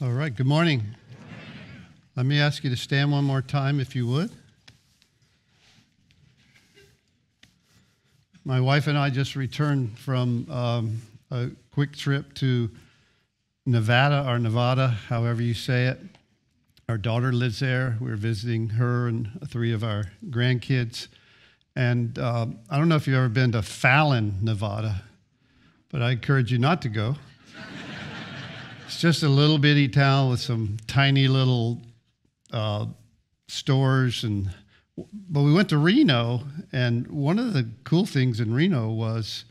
All right, good morning. Let me ask you to stand one more time if you would. My wife and I just returned from um, a quick trip to Nevada, or Nevada, however you say it. Our daughter lives there. We are visiting her and three of our grandkids. And uh, I don't know if you've ever been to Fallon, Nevada, but I encourage you not to go. It's just a little bitty town with some tiny little uh, stores and but we went to Reno, and one of the cool things in Reno was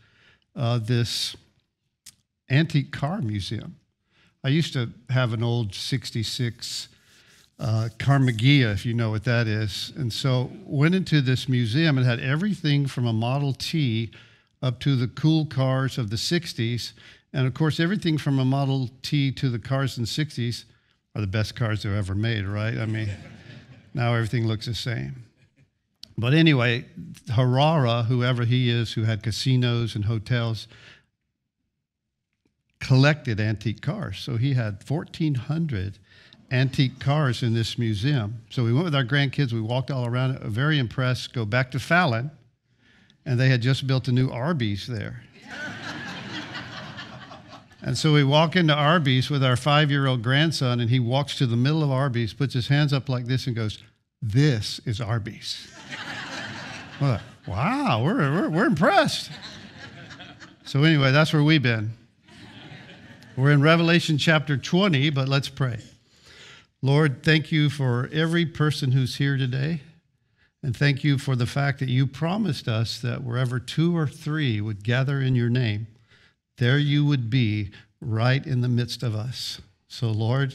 uh, this antique car museum. I used to have an old 66 uh, Karmann Ghia, if you know what that is. And so went into this museum and had everything from a Model T up to the cool cars of the 60s. And of course, everything from a Model T to the cars in the 60s are the best cars they've ever made, right? I mean, now everything looks the same. But anyway, Harrah, whoever he is, who had casinos and hotels, collected antique cars. So he had 1,400 antique cars in this museum. So we went with our grandkids, we walked all around it, very impressed, go back to Fallon, and they had just built a new Arby's there. And so we walk into Arby's with our five year old grandson, and he walks to the middle of Arby's, puts his hands up like this, and goes, This is Arby's. like, wow, we're, we're, we're impressed. So, anyway, that's where we've been. We're in Revelation chapter 20, but let's pray. Lord, thank you for every person who's here today. And thank you for the fact that you promised us that wherever two or three would gather in your name, there you would be right in the midst of us. So, Lord,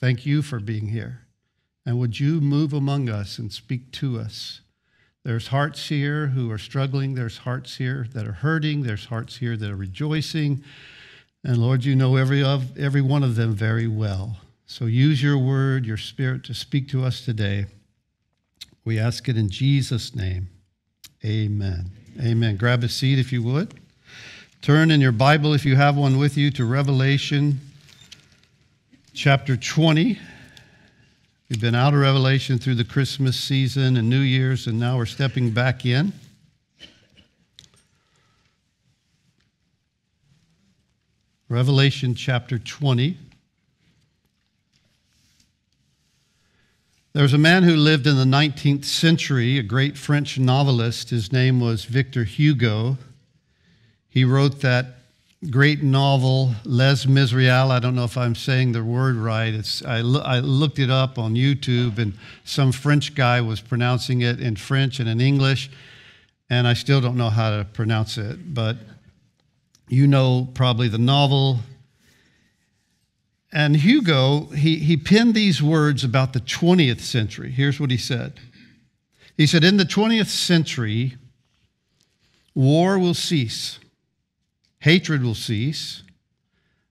thank you for being here. And would you move among us and speak to us? There's hearts here who are struggling. There's hearts here that are hurting. There's hearts here that are rejoicing. And Lord, you know every, of, every one of them very well. So use your word, your spirit to speak to us today. We ask it in Jesus' name. Amen. Amen. Grab a seat if you would. Turn in your Bible, if you have one with you, to Revelation chapter 20. We've been out of Revelation through the Christmas season and New Year's, and now we're stepping back in. Revelation chapter 20. There was a man who lived in the 19th century, a great French novelist. His name was Victor Hugo. He wrote that great novel, Les Miserables. I don't know if I'm saying the word right. It's, I, lo- I looked it up on YouTube, and some French guy was pronouncing it in French and in English, and I still don't know how to pronounce it. But you know probably the novel. And Hugo, he, he penned these words about the 20th century. Here's what he said He said, In the 20th century, war will cease Hatred will cease.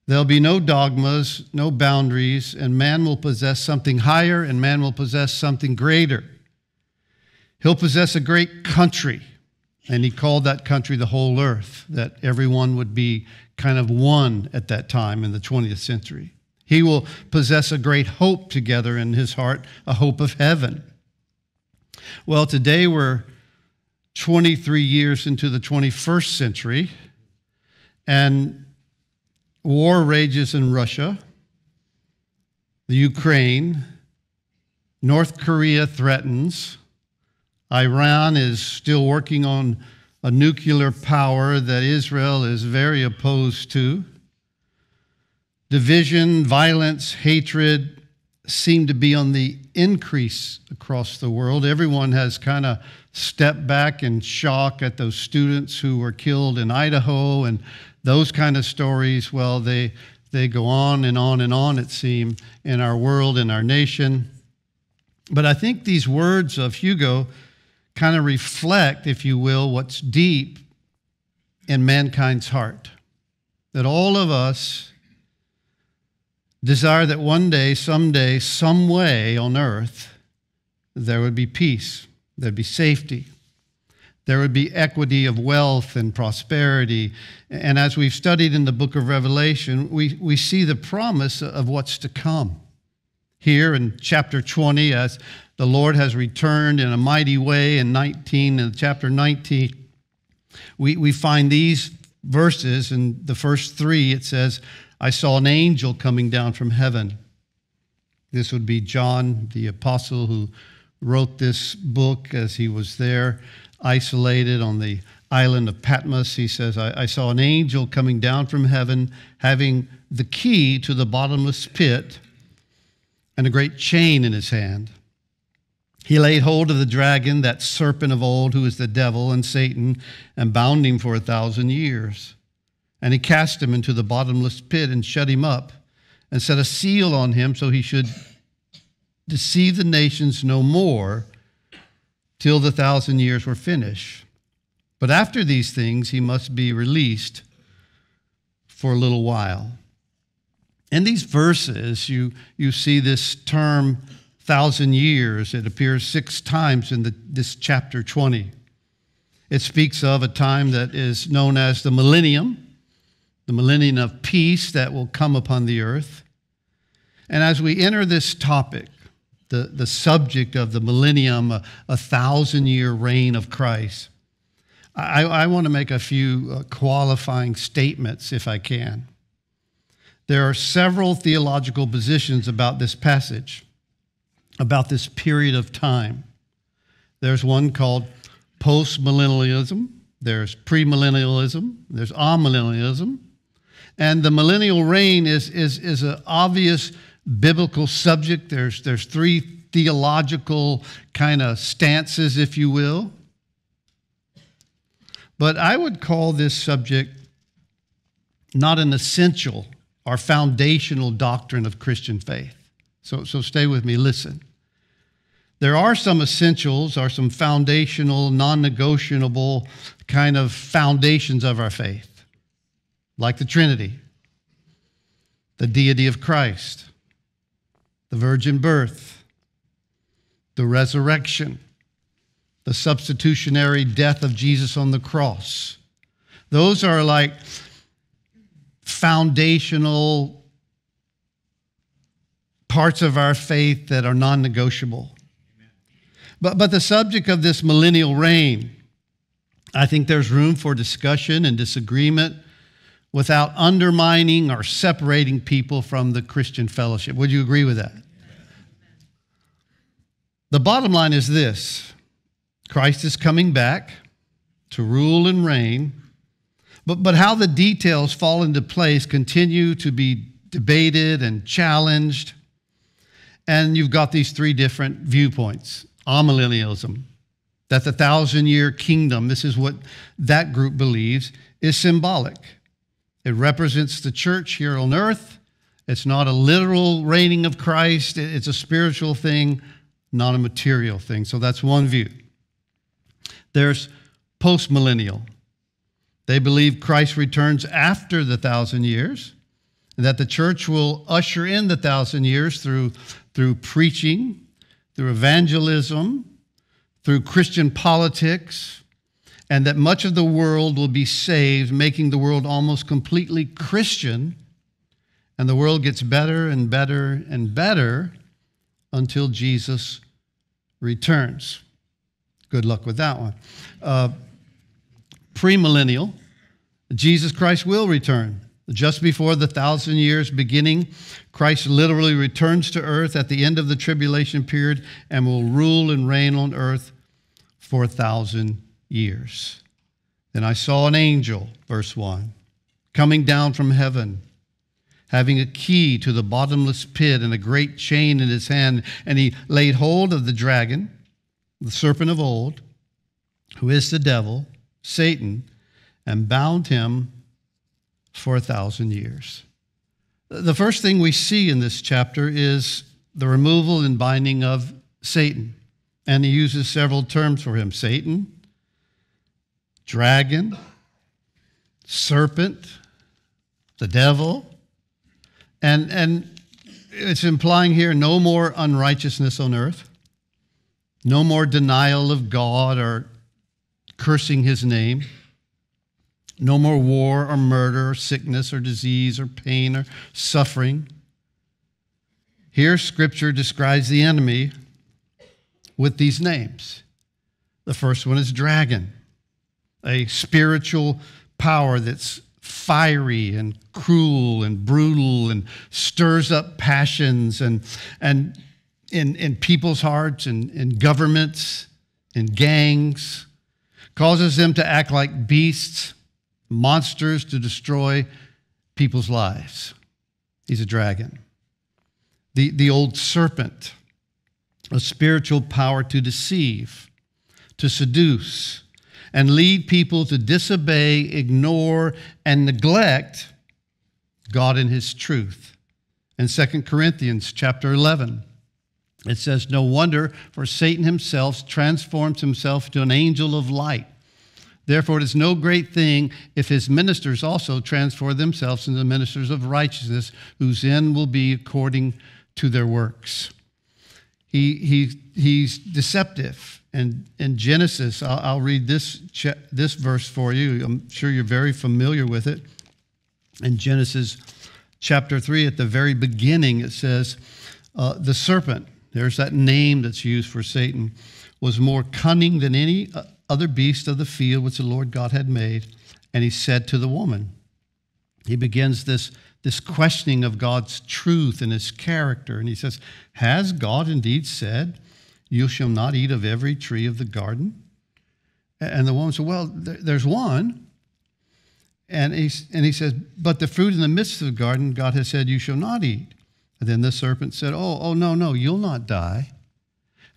There'll be no dogmas, no boundaries, and man will possess something higher and man will possess something greater. He'll possess a great country, and he called that country the whole earth, that everyone would be kind of one at that time in the 20th century. He will possess a great hope together in his heart, a hope of heaven. Well, today we're 23 years into the 21st century, and war rages in Russia, the Ukraine, North Korea threatens, Iran is still working on a nuclear power that Israel is very opposed to. Division, violence, hatred seem to be on the increase across the world. Everyone has kind of stepped back in shock at those students who were killed in Idaho and those kind of stories, well, they, they go on and on and on, it seems, in our world, in our nation. But I think these words of Hugo kind of reflect, if you will, what's deep in mankind's heart. That all of us desire that one day, someday, some way on earth, there would be peace, there'd be safety, There would be equity of wealth and prosperity. And as we've studied in the book of Revelation, we, we see the promise of what's to come. Here in chapter 20, as the Lord has returned in a mighty way in 19, in chapter 19, we, we find these verses. In the first three, it says, I saw an angel coming down from heaven. This would be John, the apostle, who wrote this book as he was there, isolated on the island of Patmos. He says, I, I, saw an angel coming down from heaven, having the key to the bottomless pit and a great chain in his hand. He laid hold of the dragon, that serpent of old, who is the devil and Satan, and bound him for a thousand years. And he cast him into the bottomless pit and shut him up and set a seal on him so he should deceive the nations no more till the thousand years were finished. But after these things, he must be released for a little while. In these verses, you, you see this term thousand years. It appears six times in the, this chapter 20. It speaks of a time that is known as the millennium the millennium of peace that will come upon the earth. And as we enter this topic, the, the subject of the millennium, a, a thousand year reign of Christ, I, I want to make a few uh, qualifying statements if I can. There are several theological positions about this passage, about this period of time. There's one called postmillennialism, there's premillennialism, there's amillennialism, and the millennial reign is, is, is an obvious biblical subject. There's, there's three theological kind of stances, if you will. But I would call this subject not an essential or foundational doctrine of Christian faith. So, so stay with me, listen. There are some essentials or some foundational, non negotiable kind of foundations of our faith like the Trinity, the deity of Christ, the virgin birth, the resurrection, the substitutionary death of Jesus on the cross. Those are like foundational parts of our faith that are non negotiable. But, but the subject of this millennial reign, I think there's room for discussion and disagreement without undermining or separating people from the Christian fellowship. Would you agree with that? The bottom line is this Christ is coming back to rule and reign, but, but how the details fall into place continue to be debated and challenged. And you've got these three different viewpoints amillennialism, that the thousand year kingdom, this is what that group believes, is symbolic. It represents the church here on earth. It's not a literal reigning of Christ, it's a spiritual thing, not a material thing. So that's one view. There's postmillennial. They believe Christ returns after the thousand years, and that the church will usher in the thousand years through, through preaching, through evangelism, through Christian politics, and that much of the world will be saved, making the world almost completely Christian. And the world gets better and better and better until Jesus returns. Good luck with that one. Uh, premillennial, Jesus Christ will return. Just before the thousand years beginning, Christ literally returns to earth at the end of the tribulation period and will rule and reign on earth for a thousand years. Then I saw an angel, verse 1, coming down from heaven, having a key to the bottomless pit and a great chain in his hand. And he laid hold of the dragon, the serpent of old, who is the devil, Satan, and bound him for a thousand years. The first thing we see in this chapter is the removal and binding of Satan. And he uses several terms for him Satan, dragon, serpent, the devil. And, and it's implying here no more unrighteousness on earth, no more denial of God or cursing his name. No more war or murder or sickness or disease or pain or suffering. Here, Scripture describes the enemy with these names. The first one is dragon, a spiritual power that's fiery and cruel and brutal and stirs up passions and, and in, in people's hearts and in governments, and gangs, causes them to act like beasts, monsters to destroy people's lives. He's a dragon. The, the old serpent, a spiritual power to deceive, to seduce, and lead people to disobey, ignore, and neglect God and his truth. In 2 Corinthians chapter 11, it says, No wonder, for Satan himself transforms himself to an angel of light. Therefore, it is no great thing if his ministers also transform themselves into ministers of righteousness, whose end will be according to their works. He, he, he's deceptive. And in Genesis, I'll, I'll read this, this verse for you. I'm sure you're very familiar with it. In Genesis chapter 3, at the very beginning, it says, uh, The serpent, there's that name that's used for Satan, was more cunning than any uh, other beast of the field which the Lord God had made. And he said to the woman, he begins this, this questioning of God's truth and his character. And he says, Has God indeed said, you shall not eat of every tree of the garden. And the woman said, Well, there's one. And he, and he says, But the fruit in the midst of the garden, God has said, You shall not eat. And then the serpent said, Oh, oh, no, no, you'll not die.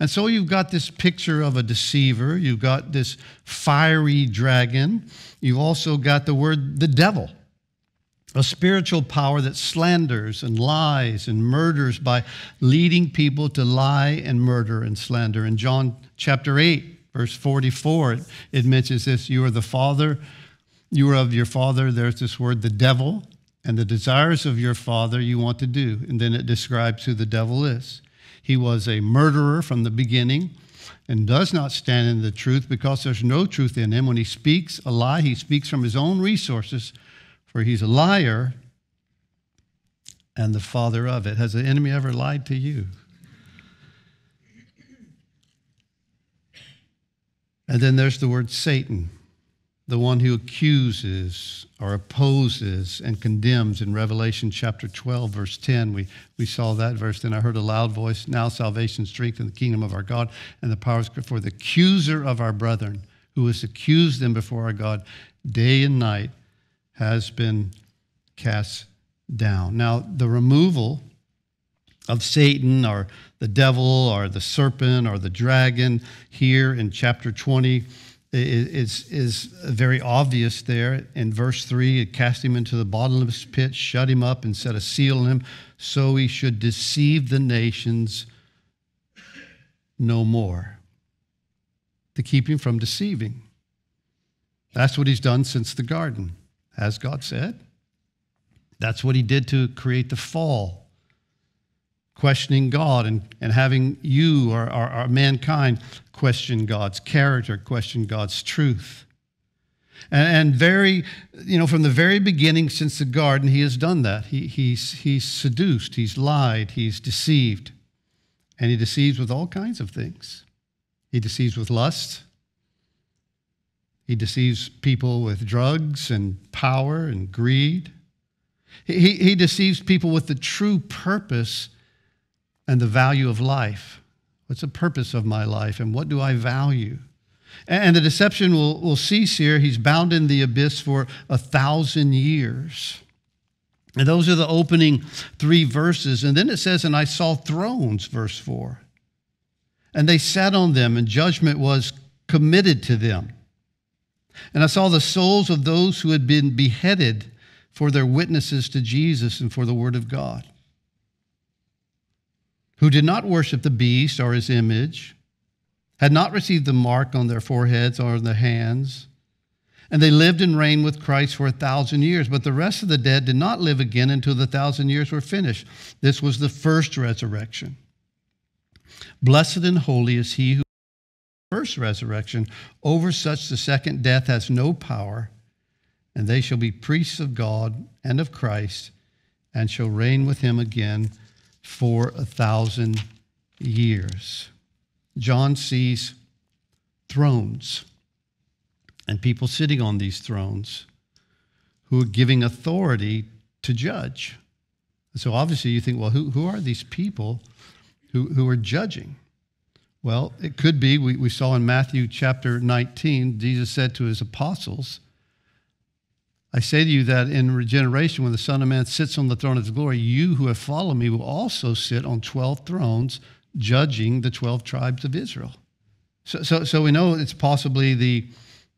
And so you've got this picture of a deceiver. You've got this fiery dragon. You've also got the word the devil a spiritual power that slanders and lies and murders by leading people to lie and murder and slander. In John chapter 8, verse 44, it mentions this You are the father, you are of your father. There's this word, the devil, and the desires of your father you want to do. And then it describes who the devil is. He was a murderer from the beginning and does not stand in the truth because there's no truth in him. When he speaks a lie, he speaks from his own resources for he's a liar and the father of it. Has the enemy ever lied to you? And then there's the word Satan, the one who accuses or opposes and condemns in Revelation chapter 12, verse 10. We, we saw that verse. Then I heard a loud voice Now salvation, strength, and the kingdom of our God, and the powers for the accuser of our brethren, who has accused them before our God day and night has been cast down. Now, the removal of Satan or the devil or the serpent or the dragon here in chapter 20 is, is very obvious there. In verse 3, it cast him into the bottomless pit, shut him up, and set a seal on him so he should deceive the nations no more. To keep him from deceiving. That's what he's done since the garden as God said. That's what he did to create the fall, questioning God and, and having you or, or, or mankind question God's character, question God's truth. And, and, very, you know, from the very beginning since the garden, he has done that. He, he's, he's seduced, he's lied, he's deceived. And he deceives with all kinds of things. He deceives with lust, he deceives people with drugs and power and greed. He, he deceives people with the true purpose and the value of life. What's the purpose of my life and what do I value? And the deception will, will cease here. He's bound in the abyss for a thousand years. And those are the opening three verses. And then it says, And I saw thrones, verse 4. And they sat on them, and judgment was committed to them. And I saw the souls of those who had been beheaded for their witnesses to Jesus and for the word of God, who did not worship the beast or his image, had not received the mark on their foreheads or on their hands. And they lived and reigned with Christ for a thousand years. But the rest of the dead did not live again until the thousand years were finished. This was the first resurrection. Blessed and holy is he who first resurrection. Over such the second death has no power, and they shall be priests of God and of Christ, and shall reign with him again for a thousand years. John sees thrones and people sitting on these thrones who are giving authority to judge. So obviously you think, well, who, who are these people who, who are judging? Well, it could be, we, we saw in Matthew chapter 19, Jesus said to his apostles, I say to you that in regeneration, when the Son of Man sits on the throne of his glory, you who have followed me will also sit on 12 thrones, judging the 12 tribes of Israel. So, so, so we know it's possibly the,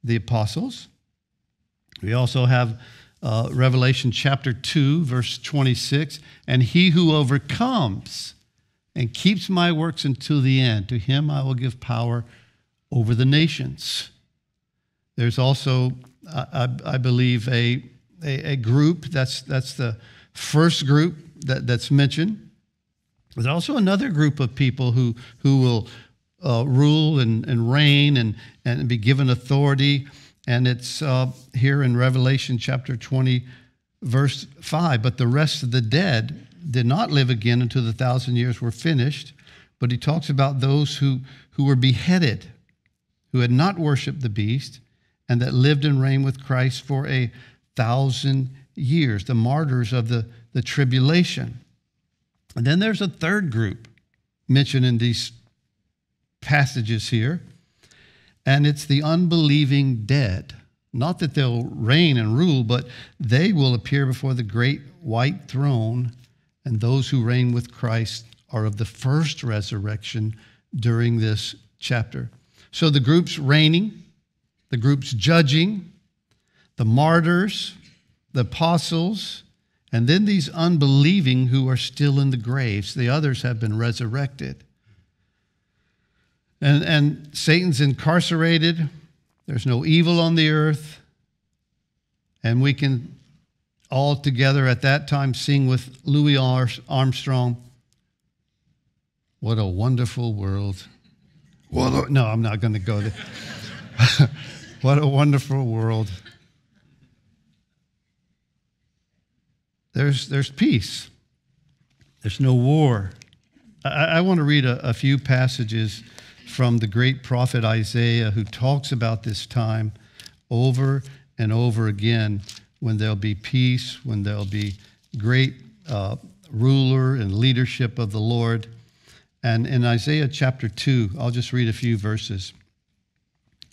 the apostles. We also have uh, Revelation chapter 2, verse 26. And he who overcomes and keeps my works until the end, to him I will give power over the nations. There's also, I, I believe, a, a, a, group, that's, that's the first group that, that's mentioned. There's also another group of people who, who will uh, rule and, and reign and, and be given authority. And it's uh, here in Revelation chapter 20, verse 5. But the rest of the dead did not live again until the thousand years were finished. But he talks about those who, who were beheaded, who had not worshiped the beast, and that lived and reigned with Christ for a thousand years, the martyrs of the, the tribulation. And then there's a third group mentioned in these passages here and it's the unbelieving dead. Not that they'll reign and rule, but they will appear before the great white throne, and those who reign with Christ are of the first resurrection during this chapter. So the groups reigning, the groups judging, the martyrs, the apostles, and then these unbelieving who are still in the graves. The others have been resurrected. And, and Satan's incarcerated. There's no evil on the earth. And we can all together at that time sing with Louis Armstrong, What a wonderful world. What a, no, I'm not going to go there. what a wonderful world. There's, there's peace. There's no war. I, I want to read a, a few passages from the great prophet Isaiah, who talks about this time over and over again when there'll be peace, when there'll be great uh, ruler and leadership of the Lord. And in Isaiah chapter 2, I'll just read a few verses.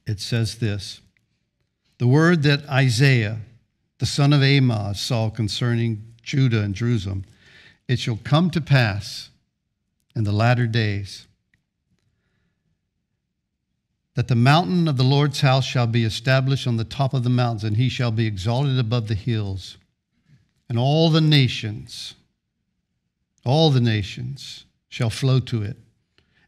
It says this The word that Isaiah, the son of Amoz, saw concerning Judah and Jerusalem, it shall come to pass in the latter days that the mountain of the Lord's house shall be established on the top of the mountains, and he shall be exalted above the hills. And all the nations, all the nations shall flow to it.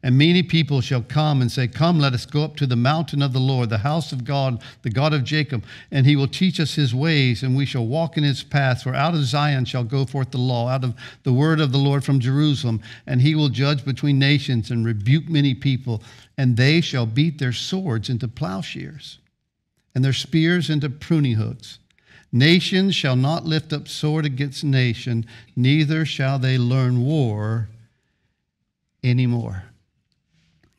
And many people shall come and say, Come, let us go up to the mountain of the Lord, the house of God, the God of Jacob, and he will teach us his ways, and we shall walk in his paths. For out of Zion shall go forth the law, out of the word of the Lord from Jerusalem, and he will judge between nations and rebuke many people, and they shall beat their swords into plowshares, and their spears into pruning hooks. Nation shall not lift up sword against nation, neither shall they learn war anymore.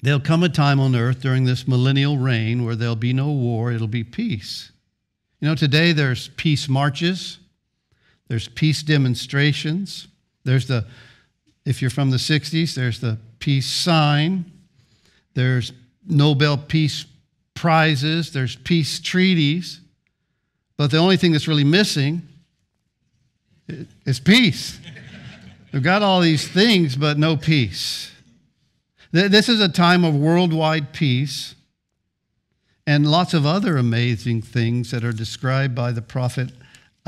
There'll come a time on earth during this millennial reign where there'll be no war, it'll be peace. You know, today there's peace marches, there's peace demonstrations, there's the, if you're from the 60s, there's the peace sign, there's Nobel Peace Prizes, there's peace treaties, but the only thing that's really missing is peace. We've got all these things, but no peace. This is a time of worldwide peace and lots of other amazing things that are described by the prophet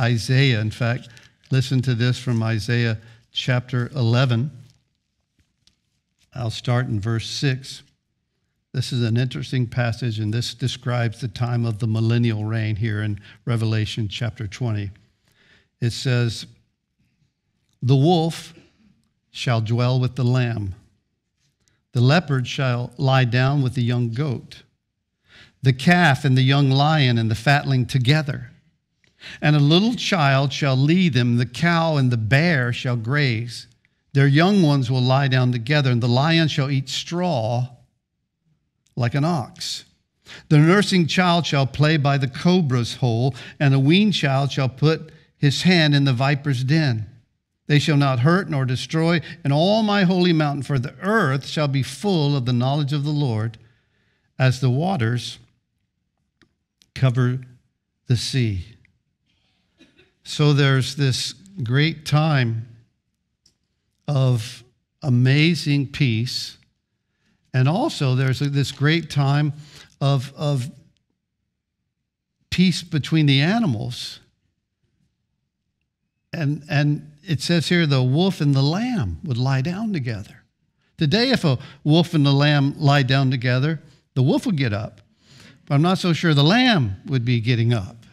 Isaiah. In fact, listen to this from Isaiah chapter 11. I'll start in verse 6. This is an interesting passage, and this describes the time of the millennial reign here in Revelation chapter 20. It says, The wolf shall dwell with the lamb the leopard shall lie down with the young goat, the calf and the young lion and the fatling together. And a little child shall lead them, the cow and the bear shall graze. Their young ones will lie down together, and the lion shall eat straw like an ox. The nursing child shall play by the cobra's hole, and a weaned child shall put his hand in the viper's den. They shall not hurt nor destroy in all my holy mountain, for the earth shall be full of the knowledge of the Lord as the waters cover the sea. So there's this great time of amazing peace. And also, there's this great time of, of peace between the animals. And, and it says here the wolf and the lamb would lie down together. Today, if a wolf and the lamb lie down together, the wolf would get up. But I'm not so sure the lamb would be getting up.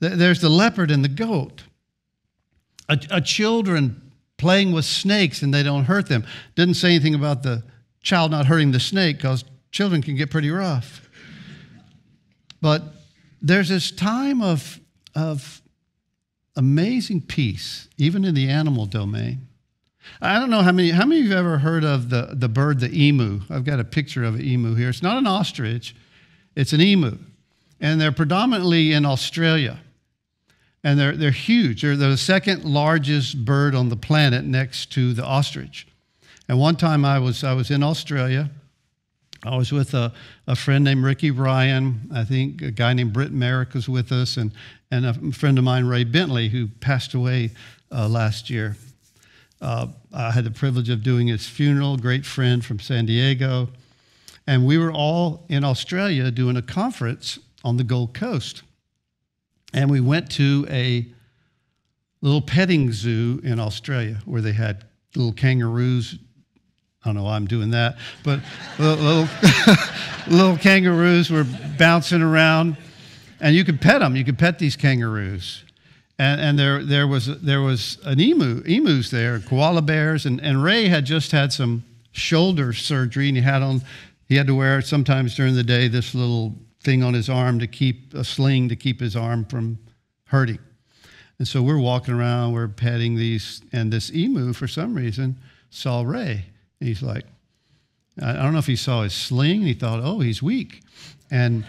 There's the leopard and the goat. A, a children playing with snakes and they don't hurt them. Didn't say anything about the child not hurting the snake because children can get pretty rough. But there's this time of, of amazing peace, even in the animal domain. I don't know how many, how many of you have ever heard of the, the bird, the emu? I've got a picture of an emu here. It's not an ostrich, it's an emu. And they're predominantly in Australia and they're, they're huge. They're, they're the second largest bird on the planet next to the ostrich. And one time I was, I was in Australia. I was with a, a friend named Ricky Ryan. I think a guy named Britt Merrick was with us, and, and a friend of mine, Ray Bentley, who passed away uh, last year. Uh, I had the privilege of doing his funeral, great friend from San Diego. And we were all in Australia doing a conference on the Gold Coast. And we went to a little petting zoo in Australia where they had little kangaroos. I don't know why I'm doing that, but little, little kangaroos were bouncing around, and you could pet them. You could pet these kangaroos. And, and there, there, was, there was an emu, emus there, koala bears, and, and Ray had just had some shoulder surgery, and he had on, he had to wear sometimes during the day this little thing on his arm to keep a sling to keep his arm from hurting. And so we're walking around, we're petting these, and this emu, for some reason, saw Ray. And he's like, I don't know if he saw his sling, he thought, oh, he's weak. And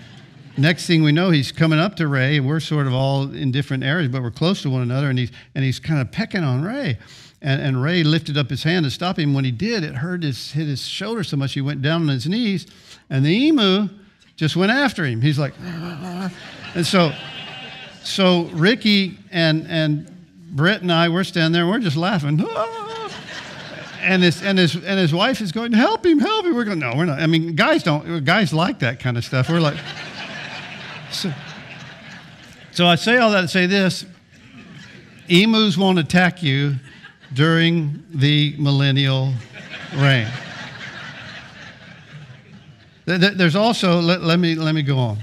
next thing we know, he's coming up to Ray, and we're sort of all in different areas, but we're close to one another, and he's, and he's kind of pecking on Ray. And, and Ray lifted up his hand to stop him. When he did, it hurt his, hit his shoulder so much he went down on his knees. And the emu just went after him. He's like, and so, so Ricky and and Brett and I, we're standing there, and we're just laughing. And his, and, his, and his wife is going, to help him, help him. We're going, no, we're not. I mean, guys don't, guys like that kind of stuff. We're like, so, so I say all that to say this emus won't attack you during the millennial reign. There's also, let, let, me, let me go on.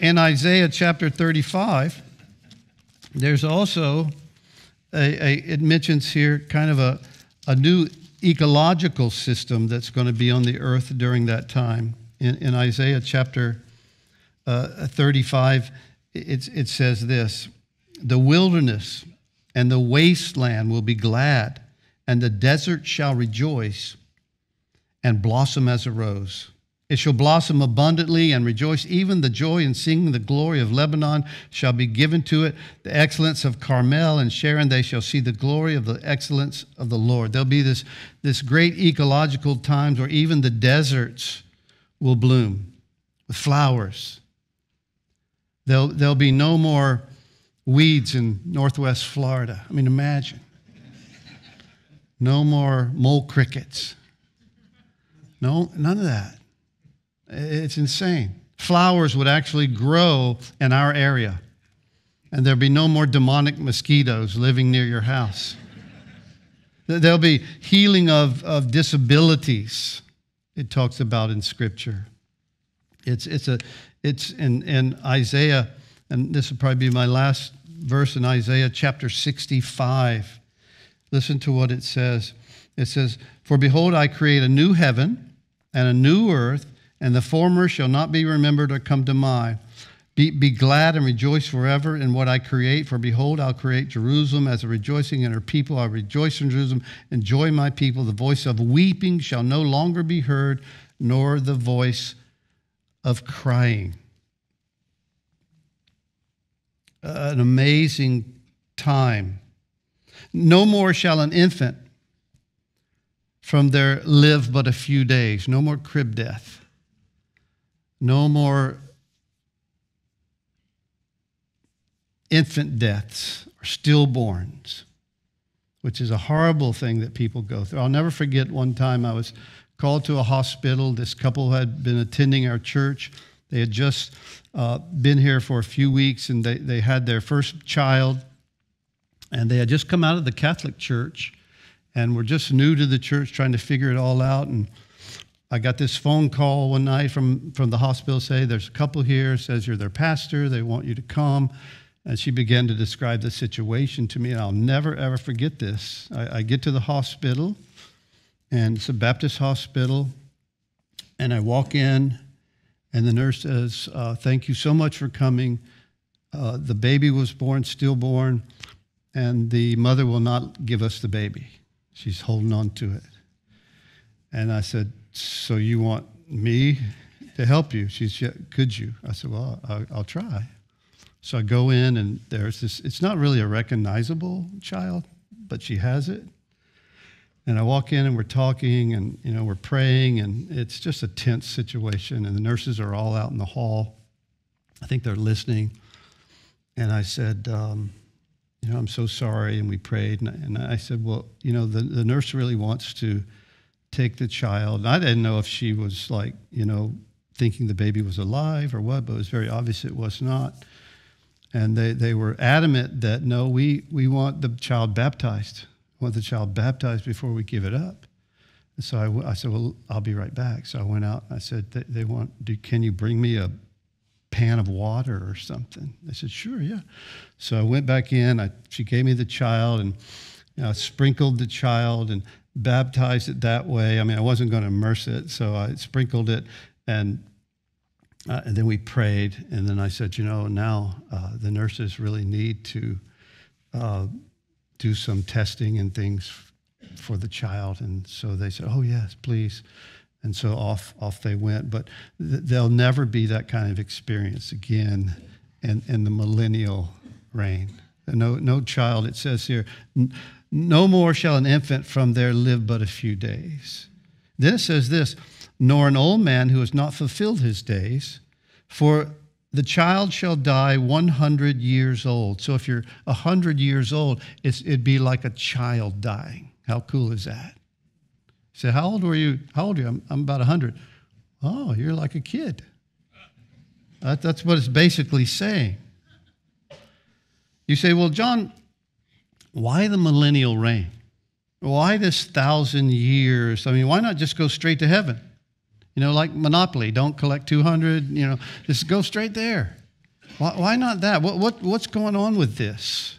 In Isaiah chapter 35, there's also, a, a, it mentions here kind of a, a new ecological system that's going to be on the earth during that time. In, in Isaiah chapter uh, 35, it, it says this The wilderness and the wasteland will be glad, and the desert shall rejoice and blossom as a rose. It shall blossom abundantly and rejoice. Even the joy and singing the glory of Lebanon shall be given to it. The excellence of Carmel and Sharon, they shall see the glory of the excellence of the Lord. There'll be this, this great ecological times where even the deserts will bloom with flowers. There'll, there'll be no more weeds in northwest Florida. I mean, imagine. No more mole crickets. No, none of that. It's insane. Flowers would actually grow in our area, and there'd be no more demonic mosquitoes living near your house. There'll be healing of, of disabilities, it talks about in Scripture. It's, it's, a, it's in, in Isaiah, and this will probably be my last verse in Isaiah chapter 65. Listen to what it says. It says, For behold, I create a new heaven and a new earth and the former shall not be remembered or come to mind. Be, be glad and rejoice forever in what I create, for behold, I'll create Jerusalem as a rejoicing in her people. I'll rejoice in Jerusalem, enjoy my people. The voice of weeping shall no longer be heard, nor the voice of crying. Uh, an amazing time. No more shall an infant from there live but a few days. No more crib death. No more infant deaths or stillborns, which is a horrible thing that people go through. I'll never forget one time I was called to a hospital. This couple had been attending our church. They had just uh, been here for a few weeks and they, they had their first child. And they had just come out of the Catholic Church and we're just new to the church trying to figure it all out. And I got this phone call one night from, from the hospital say, There's a couple here, says you're their pastor, they want you to come. And she began to describe the situation to me, and I'll never, ever forget this. I, I get to the hospital, and it's a Baptist hospital, and I walk in, and the nurse says, uh, Thank you so much for coming. Uh, the baby was born, stillborn, and the mother will not give us the baby. She's holding on to it. And I said, So you want me to help you? She said, Could you? I said, Well, I'll, I'll try. So I go in, and there's this, it's not really a recognizable child, but she has it. And I walk in and we're talking and you know we're praying and it's just a tense situation and the nurses are all out in the hall. I think they're listening. And I said, um, you know, I'm so sorry. And we prayed. And I, and I said, well, you know, the, the nurse really wants to take the child. And I didn't know if she was like, you know, thinking the baby was alive or what, but it was very obvious it was not. And they, they were adamant that no, we, we want the child baptized. We want the child baptized before we give it up. And so I, I said, well, I'll be right back. So I went out. I said, they, they want, do, can you bring me a pan of water or something? They said, sure, yeah. So I went back in. I, she gave me the child and you know, sprinkled the child and baptized it that way. I mean, I wasn't going to immerse it, so I sprinkled it and uh, and then we prayed. And then I said, you know, now uh, the nurses really need to uh, do some testing and things for the child. And so they said, oh yes, please. And so off, off they went. But th- there'll never be that kind of experience again in, in the millennial reign. No, no child, it says here, no more shall an infant from there live but a few days. Then it says this, nor an old man who has not fulfilled his days, for the child shall die 100 years old. So if you're 100 years old, it'd be like a child dying. How cool is that? Say, how old were you? How old are you? I'm, I'm about 100. Oh, you're like a kid. That, that's what it's basically saying. You say, well, John, why the millennial reign? Why this thousand years? I mean, why not just go straight to heaven? You know, like Monopoly, don't collect 200, you know, just go straight there. Why, why not that? What, what, what's going on with this?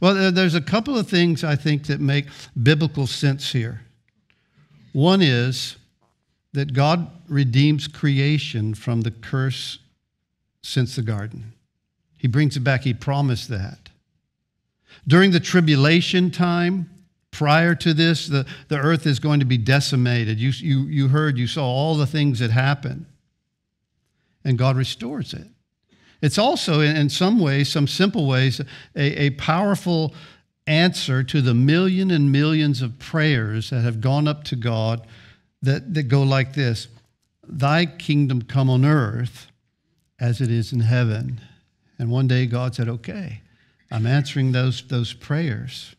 Well, there's a couple of things I think that make biblical sense here. One is that God redeems creation from the curse since the garden. He brings it back. He promised that. During the tribulation time, prior to this, the, the earth is going to be decimated. You, you, you heard, you saw all the things that happened, and God restores it. It's also, in, some ways, some simple ways, a, a powerful answer to the million and millions of prayers that have gone up to God that, that go like this Thy kingdom come on earth as it is in heaven. And one day God said, Okay, I'm answering those, those prayers.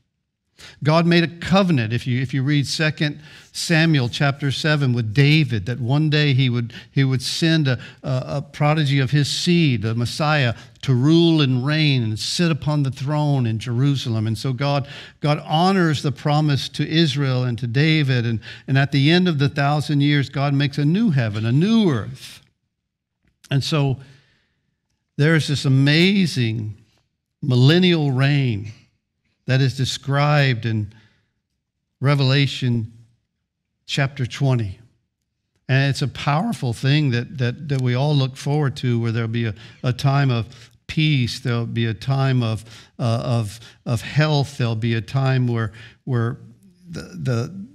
God made a covenant, if you, if you read 2 Samuel chapter 7 with David, that one day he would, he would send a, a, a prodigy of his seed, a Messiah, to rule and reign and sit upon the throne in Jerusalem. And so God, God honors the promise to Israel and to David. And, and at the end of the thousand years, God makes a new heaven, a new earth. And so there's this amazing millennial reign that is described in Revelation chapter 20. And it's a powerful thing that, that, that we all look forward to, where there'll be a, a time of peace, there'll be a time of, uh, of, of health, there'll be a time where, where the, the,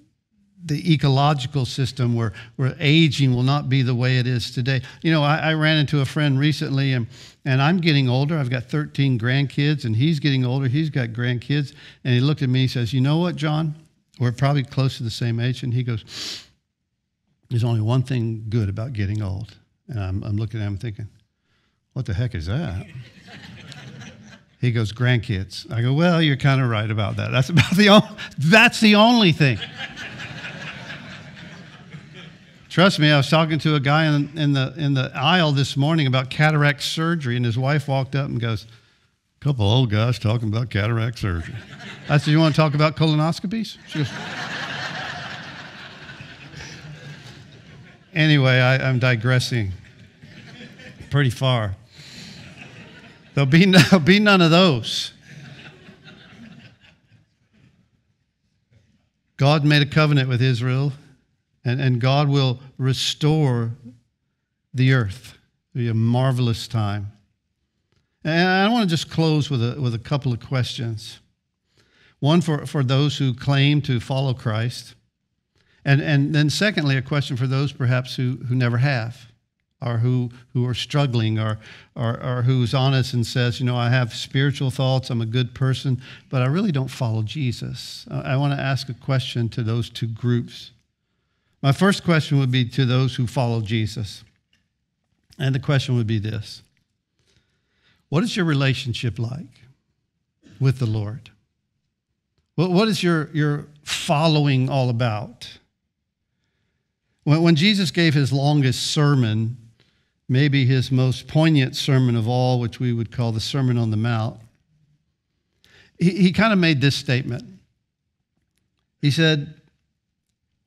the ecological system where, where aging will not be the way it is today. You know, I, I, ran into a friend recently, and, and I'm getting older. I've got 13 grandkids, and he's getting older. He's got grandkids. And he looked at me and says, You know what, John? We're probably close to the same age. And he goes, there's only one thing good about getting old. And I'm, I'm looking at him thinking, what the heck is that? he goes, grandkids. I go, well, you're kind of right about that. That's about the only, that's the only thing. Trust me, I was talking to a guy in, in, the, in the aisle this morning about cataract surgery, and his wife walked up and goes, a couple old guys talking about cataract surgery. I said, You want to talk about colonoscopies? She goes, Anyway, I, am digressing pretty far. There'll be, there'll be none of those. God made a covenant with Israel, and, and God will restore the earth. It'll be a marvelous time. And I want to just close with a, with a couple of questions. One for, for those who claim to follow Christ and, and then, secondly, a question for those perhaps who, who never have, or who, who are struggling, or, or, or who's honest and says, you know, I have spiritual thoughts, I'm a good person, but I really don't follow Jesus. I want to ask a question to those two groups. My first question would be to those who follow Jesus. And the question would be this What is your relationship like with the Lord? What is your, your following all about? When, when Jesus gave his longest sermon, maybe his most poignant sermon of all, which we would call the Sermon on the Mount, he, he kind of made this statement. He said,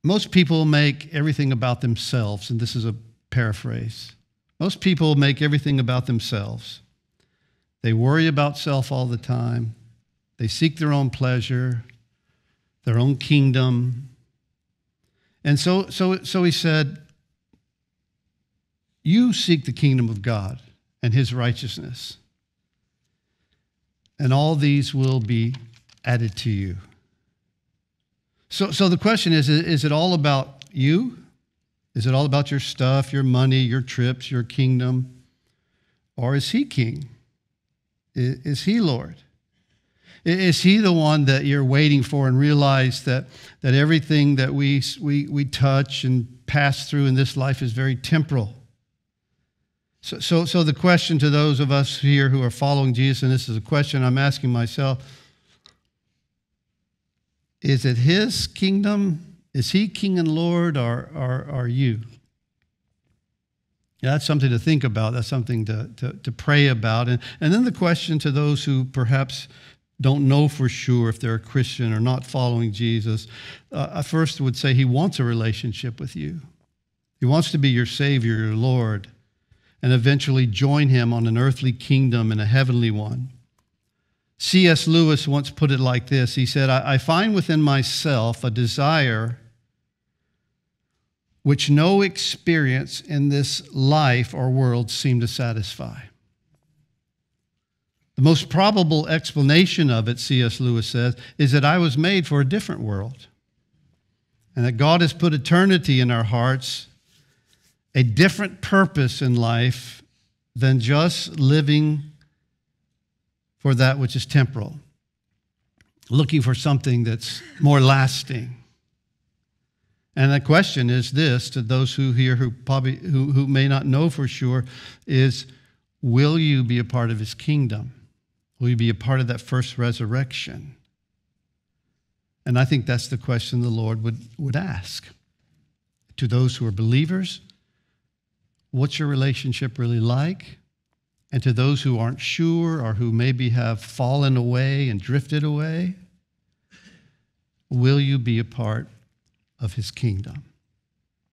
Most people make everything about themselves, and this is a paraphrase. Most people make everything about themselves. They worry about self all the time. They seek their own pleasure, their own kingdom, and so, so, so he said, You seek the kingdom of God and his righteousness, and all these will be added to you. So, so the question is is it all about you? Is it all about your stuff, your money, your trips, your kingdom? Or is he king? Is he Lord? Is he the one that you're waiting for and realize that, that everything that we, we, we touch and pass through in this life is very temporal? So, so, so the question to those of us here who are following Jesus, and this is a question I'm asking myself is it his kingdom? Is he king and Lord, or, are you? Yeah, that's something to think about. That's something to, to, to pray about. And, and then the question to those who perhaps don't know for sure if they're a Christian or not following Jesus, uh, I first would say he wants a relationship with you. He wants to be your Savior, your Lord, and eventually join him on an earthly kingdom and a heavenly one. C.S. Lewis once put it like this He said, I, find within myself a desire which no experience in this life or world seem to satisfy. The most probable explanation of it, C.S. Lewis says, is that I was made for a different world. And that God has put eternity in our hearts, a different purpose in life than just living for that which is temporal, looking for something that's more lasting. And the question is this to those who here who probably who, who may not know for sure is will you be a part of his kingdom? Will you be a part of that first resurrection? And I think that's the question the Lord would, would ask. To those who are believers, what's your relationship really like? And to those who aren't sure or who maybe have fallen away and drifted away, will you be a part of his kingdom?